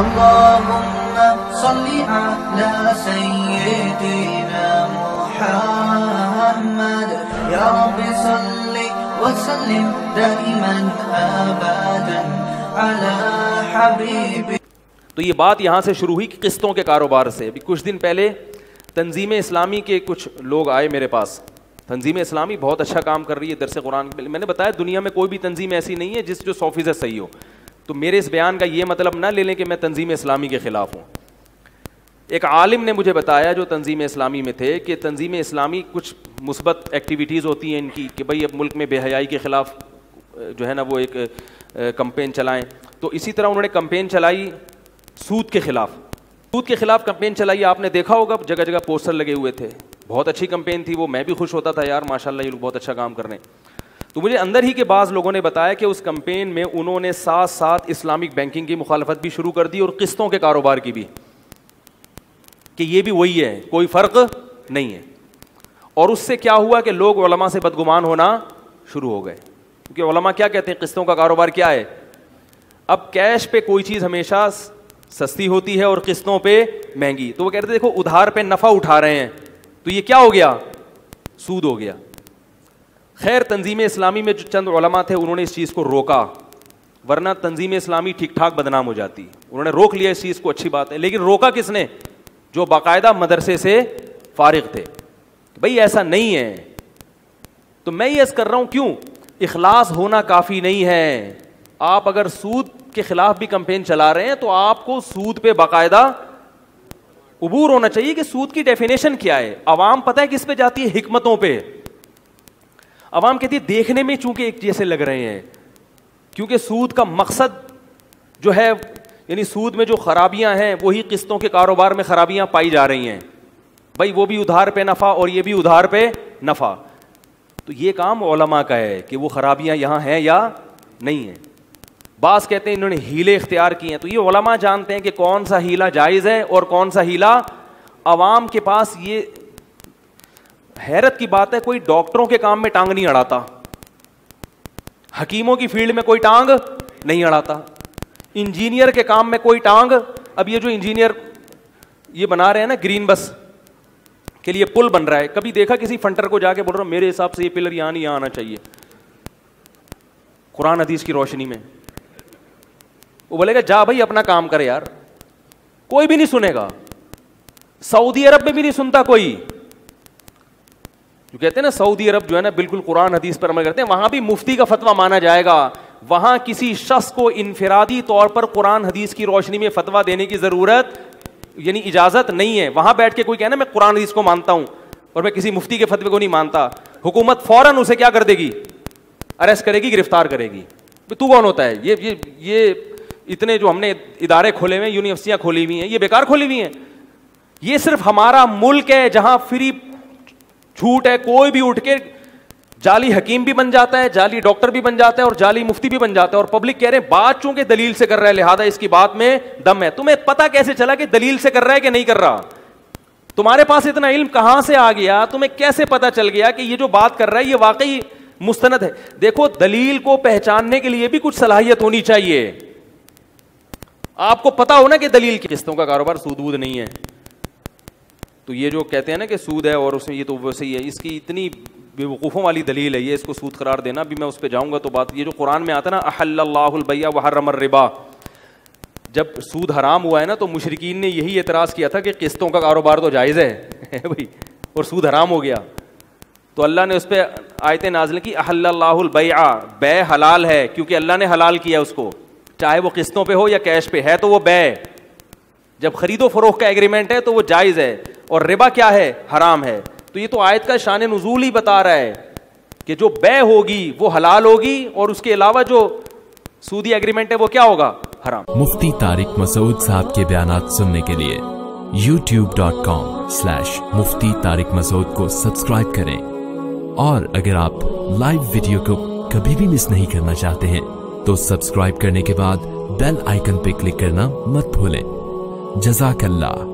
اللهم صل على سيدنا محمد. يا رب صل وسلم دائما ابدا على حبيبك. تو یہ بات یہاں سے شروع ہوئی کہ قسطوں کے کاروبار سے. ابھی کچھ دن پہلے تنظیم اسلامی کے کچھ لوگ آئے میرے پاس. تنظیم اسلامی بہت اچھا کام کر رہی ہے درس قرآن میں نے بتایا دنیا میں کوئی بھی تنظیم ایسی نہیں ہے جس جو سو فیصد صحیح ہو. تو میرے اس بیان کا یہ مطلب نہ لے لیں کہ میں تنظیم اسلامی کے خلاف ہوں۔ ایک عالم نے مجھے بتایا جو تنظیم اسلامی میں تھے کہ تنظیم اسلامی کچھ مثبت ایکٹیویٹیز ہوتی ہیں ان کی کہ بھائی اب ملک میں بے حیائی کے خلاف، جو ہے نا وہ ایک کمپین چلائیں۔ تو اسی طرح انہوں نے کمپین چلائی سود کے خلاف۔ سود کے خلاف کمپین چلائی، آپ نے دیکھا ہوگا، جگہ جگہ پوسٹر لگے ہوئے تھے۔ بہت اچھی کمپین تھی وہ، میں بھی خوش ہوتا تھا، یار ماشاء اللہ یہ لوگ بہت اچھا کام کر رہے ہیں۔ تو مجھے اندر ہی کے بعض لوگوں نے بتایا کہ اس کمپین میں انہوں نے ساتھ ساتھ اسلامک بینکنگ کی مخالفت بھی شروع کر دی اور قسطوں کے کاروبار کی بھی۔ کہ یہ بھی وہی ہے، کوئی فرق نہیں ہے۔ اور اس سے کیا ہوا کہ لوگ علماء سے بدگمان ہونا شروع ہو گئے۔ کیونکہ علماء کیا کہتے ہیں، قسطوں کا کاروبار کیا ہے؟ اب کیش پہ کوئی چیز ہمیشہ سستی ہوتی ہے اور قسطوں پہ مہنگی۔ تو وہ کہتے دیکھو، ادھار پہ نفع اٹھا رہے ہیں۔ تو یہ کیا ہو گیا؟ سود ہو گیا۔ خیر تنظیم اسلامی میں جو چند علماء تھے، انہوں نے اس چیز کو روکا، ورنہ تنظیم اسلامی ٹھیک ٹھاک بدنام ہو جاتی۔ انہوں نے روک لیا اس چیز کو، اچھی بات ہے۔ لیکن روکا کس نے؟ جو باقاعدہ مدرسے سے فارغ تھے۔ بھائی ایسا نہیں ہے۔ تو میں یہ کر رہا ہوں، کیوں؟ اخلاص ہونا کافی نہیں ہے۔ آپ اگر سود کے خلاف بھی کمپین چلا رہے ہیں، تو آپ کو سود پہ باقاعدہ عبور ہونا چاہیے کہ سود کی ڈیفینیشن کیا ہے۔ عوام پتہ ہے کس پہ جاتی ہے؟ حکمتوں پہ۔ عوام کہتی ہے، دیکھنے میں چونکہ ایک جیسے لگ رہے ہیں، کیونکہ سود کا مقصد جو ہے یعنی سود میں جو خرابیاں ہیں، وہی قسطوں کے کاروبار میں خرابیاں پائی جا رہی ہیں۔ بھائی، وہ بھی ادھار پہ نفع اور یہ بھی ادھار پہ نفع۔ تو یہ کام علماء کا ہے کہ وہ خرابیاں یہاں ہیں یا نہیں ہیں۔ بعض کہتے ہیں انہوں نے ہیلے اختیار کیے ہیں۔ تو یہ علماء جانتے ہیں کہ کون سا ہیلا جائز ہے اور کون سا ہیلا عوام کے پاس یہ حیرت کی بات ہے، کوئی ڈاکٹروں کے کام میں ٹانگ نہیں اڑاتا۔ حکیموں کی فیلڈ میں کوئی ٹانگ نہیں اڑاتا۔ انجینئر کے کام میں کوئی ٹانگ۔ اب یہ جو انجینئر یہ بنا رہے ہیں نا گرین بس کے لیے پل بن رہا ہے۔ کبھی دیکھا کسی فنٹر کو جا کے بول رہا میرے حساب سے یہ پلر یہاں نہیں، یہاں آنا چاہیے۔ قرآن حدیث کی روشنی میں۔ وہ بولے گا، جا بھائی، اپنا کام کرے یار۔ کوئی بھی نہیں سنے گا۔ سعودی عرب میں بھی نہیں سنتا کوئی۔ جو کہتے ہیں نا سعودی عرب جو ہے نا بالکل قرآن حدیث پر عمل کرتے ہیں، وہاں بھی مفتی کا فتویٰ مانا جائے گا۔ وہاں کسی شخص کو انفرادی طور پر قرآن حدیث کی روشنی میں فتویٰ دینے کی ضرورت یعنی اجازت نہیں ہے۔ وہاں بیٹھ کے کوئی کہنا میں قرآن حدیث کو مانتا ہوں اور میں کسی مفتی کے فتوے کو نہیں مانتا۔ حکومت فوراً اسے کیا کر دے گی؟ ارسٹ کرے گی، گرفتار کرے گی۔ تو کون ہوتا ہے؟ یہ یہ یہ اتنے جو ہم نے ادارے کھولے ہوئے ہیں، یونیورسٹیاں کھولی ہوئی ہیں، یہ بیکار کھولی ہوئی ہیں۔ یہ صرف ہمارا ملک ہے جہاں فری جھوٹ ہے، کوئی بھی اٹھ کے جعلی حکیم بھی بن جاتا ہے، جعلی ڈاکٹر بھی بن جاتا ہے اور جعلی مفتی بھی بن جاتا ہے اور پبلک کہہ رہے ہیں، بات چونکہ دلیل سے کر رہا ہے، لہٰذا اس کی بات میں دم ہے۔ تمہیں پتا کیسے چلا کہ دلیل سے کر رہا ہے کہ نہیں کر رہا؟ تمہارے پاس اتنا علم کہاں سے آ گیا؟ تمہیں کیسے پتا چل گیا کہ یہ جو بات کر رہا ہے، یہ واقعی مستند ہے؟ دیکھو، دلیل کو پہچاننے کے لیے بھی کچھ صلاحیت ہونی چاہیے۔ آپ کو پتا ہو نا کہ دلیل کی قسطوں کا کاروبار، سود وود نہیں ہے۔ تو یہ جو کہتے ہیں نا کہ سود ہے اور اس میں یہ تو ویسے ہی ہے، اس کی اتنی بے وقوفوں والی دلیل ہے، یہ اس کو سود قرار دینا بھی میں اس پہ جاؤں گا تو بات، یہ جو قرآن میں آتا ہے نا، احل اللہ البیہ و حرم الربا، جب سود حرام ہوا ہے نا تو مشرقین نے یہی اعتراض کیا تھا کہ قسطوں کا کاروبار تو جائز ہے بھائی، اور سود حرام ہو گیا۔ تو اللہ نے اس پہ آیت نازل کی، احل اللہ البیع، بے حلال ہے، کیونکہ اللہ نے حلال کیا اس کو۔ چاہے وہ قسطوں پہ ہو یا کیش پہ، ہے تو وہ بے۔ جب خرید و فروخت کا ایگریمنٹ ہے تو وہ جائز ہے۔ اور ربا کیا ہے؟ حرام ہے۔ تو یہ تو آیت کا شان نزول ہی بتا رہا ہے کہ جو بے ہوگی وہ حلال ہوگی اور اس کے علاوہ جو سودی ایگریمنٹ ہے وہ کیا ہوگا؟ حرام۔ مفتی طارق مسعود صاحب کے بیانات سننے کے لیے YouTube dot com slash Mufti Tariq Masood کو سبسکرائب کریں۔ اور اگر آپ لائیو ویڈیو کو کبھی بھی مس نہیں کرنا چاہتے ہیں، تو سبسکرائب کرنے کے بعد بیل آئکن پہ کلک کرنا مت بھولیں۔ جزاک اللہ۔